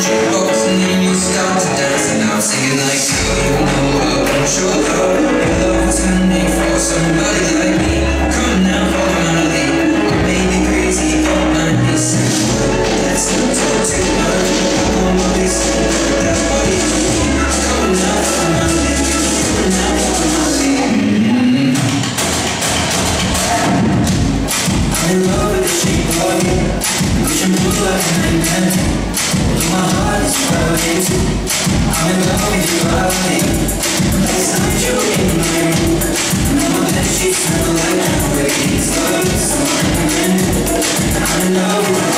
She and you start to dance And I'm singing like you know I want your love Your love was handmade for somebody like me Come now, hold my lead I made me crazy on my knees Let's not talk too much I want my peace That's what it is Come I love the shape of you. Cause you move like an antenna love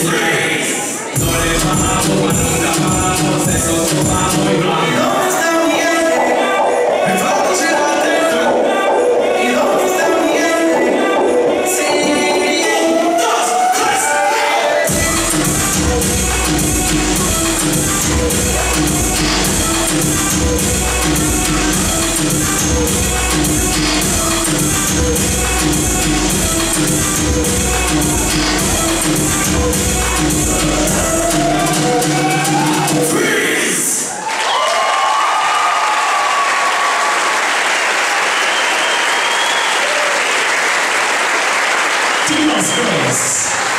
Freeze! No le bajamos, nunca paramos, eso tomamos y vamos. Let's go.